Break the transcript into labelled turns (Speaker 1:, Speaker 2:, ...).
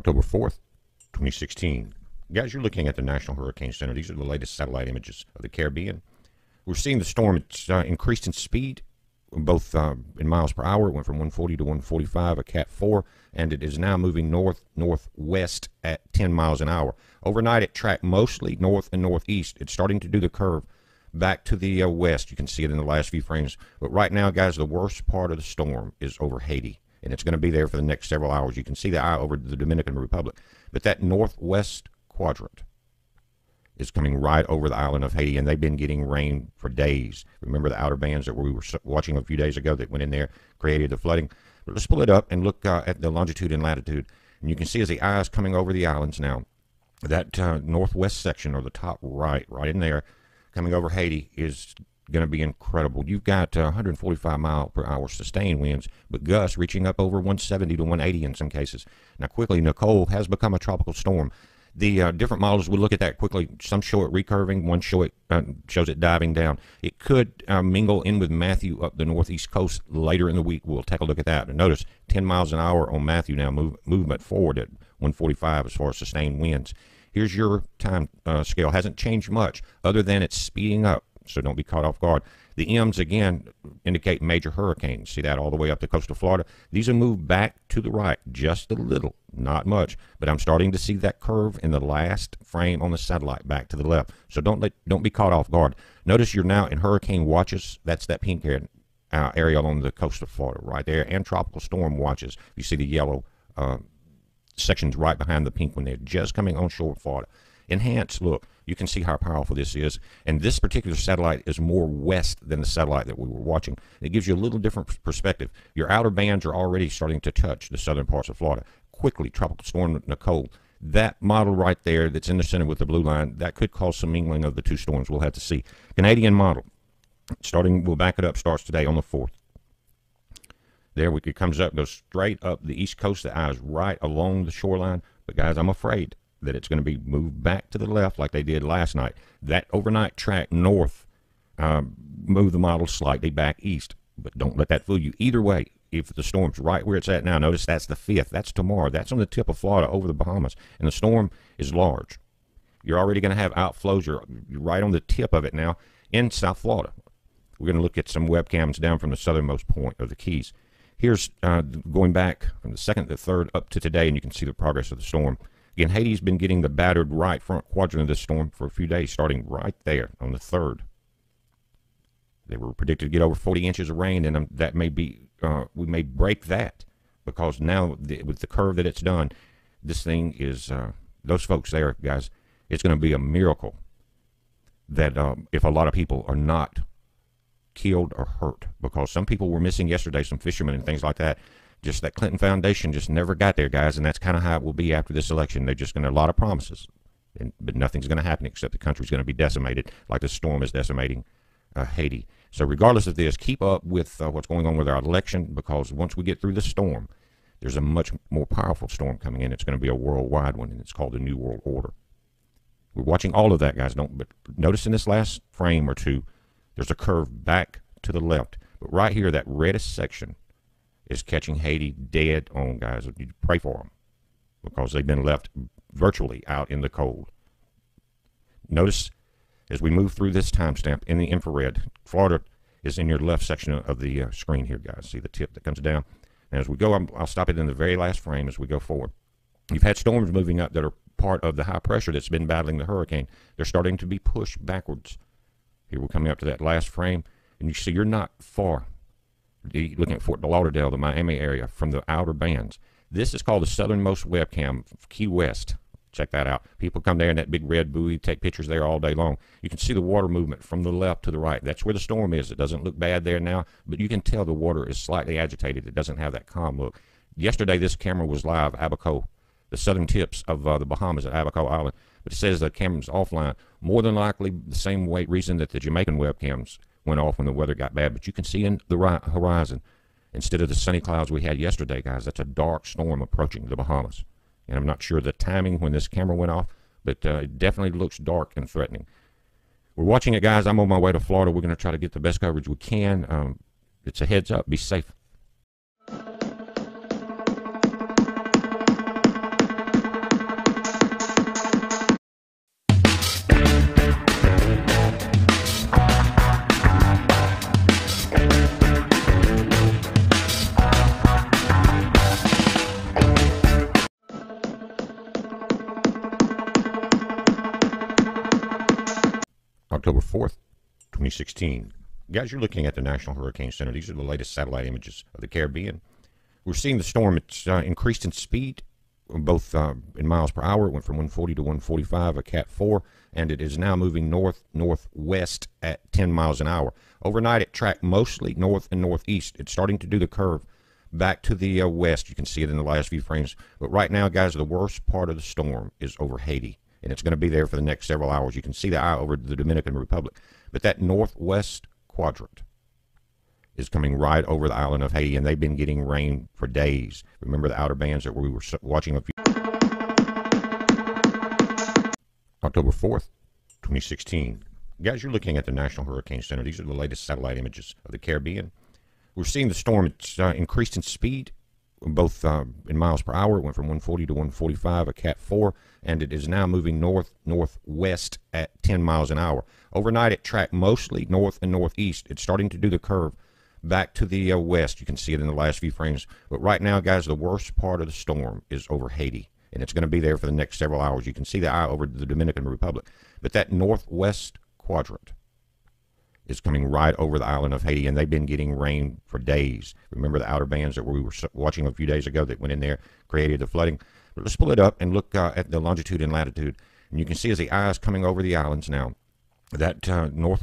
Speaker 1: October 4th, 2016. Guys, you're looking at the National Hurricane Center. These are the latest satellite images of the Caribbean. We're seeing the storm. It's uh, increased in speed, both uh, in miles per hour. It went from 140 to 145, a Cat 4, and it is now moving north northwest at 10 miles an hour. Overnight, it tracked mostly north and northeast. It's starting to do the curve back to the uh, west. You can see it in the last few frames. But right now, guys, the worst part of the storm is over Haiti, and it's going to be there for the next several hours. You can see the eye over the Dominican Republic. But that northwest quadrant is coming right over the island of Haiti, and they've been getting rain for days. Remember the outer bands that we were watching a few days ago that went in there, created the flooding? But let's pull it up and look uh, at the longitude and latitude. And you can see as the eye is coming over the islands now, that uh, northwest section or the top right, right in there, coming over Haiti is going to be incredible. You've got uh, 145 mile per hour sustained winds, but gusts reaching up over 170 to 180 in some cases. Now, quickly, Nicole has become a tropical storm. The uh, different models, we'll look at that quickly. Some show it recurving, one show it uh, shows it diving down. It could uh, mingle in with Matthew up the northeast coast later in the week. We'll take a look at that. And notice 10 miles an hour on Matthew now, move, movement forward at 145 as far as sustained winds. Here's your time uh, scale. Hasn't changed much other than it's speeding up, so don't be caught off guard. The M's, again, indicate major hurricanes. See that all the way up the coast of Florida? These have moved back to the right just a little, not much, but I'm starting to see that curve in the last frame on the satellite back to the left. So don't let, don't be caught off guard. Notice you're now in hurricane watches. That's that pink area, uh, area along the coast of Florida right there, and tropical storm watches. You see the yellow uh, sections right behind the pink one. They're just coming onshore Florida. Enhanced, look, you can see how powerful this is. And this particular satellite is more west than the satellite that we were watching. It gives you a little different perspective. Your outer bands are already starting to touch the southern parts of Florida. Quickly, Tropical Storm Nicole. That model right there that's in the center with the blue line, that could cause some mingling of the two storms. We'll have to see. Canadian model, starting, we'll back it up, starts today on the 4th. There, we, it comes up, goes straight up the east coast. The eye is right along the shoreline. But, guys, I'm afraid that it's going to be moved back to the left like they did last night. That overnight track north um, move the model slightly back east, but don't let that fool you. Either way, if the storm's right where it's at now, notice that's the fifth. That's tomorrow. That's on the tip of Florida over the Bahamas, and the storm is large. You're already going to have outflows. You're, you're right on the tip of it now in South Florida. We're going to look at some webcams down from the southernmost point of the Keys. Here's uh, going back from the second to the third up to today, and you can see the progress of the storm. Again, Haiti's been getting the battered right front quadrant of this storm for a few days, starting right there on the 3rd. They were predicted to get over 40 inches of rain, and um, that may be, uh, we may break that because now the, with the curve that it's done, this thing is, uh, those folks there, guys, it's going to be a miracle that um, if a lot of people are not killed or hurt because some people were missing yesterday, some fishermen and things like that just that Clinton Foundation just never got there, guys, and that's kind of how it will be after this election. They're just going to a lot of promises, and, but nothing's going to happen except the country's going to be decimated, like the storm is decimating uh, Haiti. So, regardless of this, keep up with uh, what's going on with our election because once we get through the storm, there's a much more powerful storm coming in. It's going to be a worldwide one, and it's called the New World Order. We're watching all of that, guys. Don't but notice in this last frame or two, there's a curve back to the left. But right here, that reddest section is catching Haiti dead on, guys. You pray for them because they've been left virtually out in the cold. Notice as we move through this timestamp in the infrared, Florida is in your left section of the uh, screen here, guys. See the tip that comes down. And as we go, i will stop it in the very last frame as we go forward. You've had storms moving up that are part of the high pressure that's been battling the hurricane. They're starting to be pushed backwards. Here we're coming up to that last frame, and you see you're not far looking at Fort Lauderdale, the Miami area, from the outer bands. This is called the southernmost webcam, Key West. Check that out. People come there in that big red buoy, take pictures there all day long. You can see the water movement from the left to the right. That's where the storm is. It doesn't look bad there now, but you can tell the water is slightly agitated. It doesn't have that calm look. Yesterday, this camera was live, Abaco, the southern tips of uh, the Bahamas at Abaco Island. But it says the camera's offline. More than likely, the same way reason that the Jamaican webcams went off when the weather got bad. But you can see in the horizon, instead of the sunny clouds we had yesterday, guys, that's a dark storm approaching the Bahamas. And I'm not sure the timing when this camera went off, but uh, it definitely looks dark and threatening. We're watching it, guys. I'm on my way to Florida. We're going to try to get the best coverage we can. Um, it's a heads up. Be safe. 4th, 2016. Guys, you're looking at the National Hurricane Center. These are the latest satellite images of the Caribbean. We're seeing the storm. It's uh, increased in speed, both uh, in miles per hour. It went from 140 to 145, a Cat 4, and it is now moving north northwest at 10 miles an hour. Overnight, it tracked mostly north and northeast. It's starting to do the curve back to the uh, west. You can see it in the last few frames. But right now, guys, the worst part of the storm is over Haiti, and it's going to be there for the next several hours. You can see the eye over the Dominican Republic. But that northwest quadrant is coming right over the island of Haiti, and they've been getting rain for days. Remember the outer bands that we were watching a few. October 4th, 2016. Guys, you're looking at the National Hurricane Center. These are the latest satellite images of the Caribbean. We're seeing the storm. It's uh, increased in speed, both uh, in miles per hour. It went from 140 to 145, a Cat 4, and it is now moving north northwest at 10 miles an hour. Overnight, it tracked mostly north and northeast. It's starting to do the curve back to the uh, west. You can see it in the last few frames. But right now, guys, the worst part of the storm is over Haiti, and it's going to be there for the next several hours. You can see the eye over the Dominican Republic. But that northwest quadrant is coming right over the island of Haiti, and they've been getting rain for days. Remember the outer bands that we were watching a few days ago that went in there, created the flooding? But let's pull it up and look uh, at the longitude and latitude. And you can see as the eye is coming over the islands now, that uh, north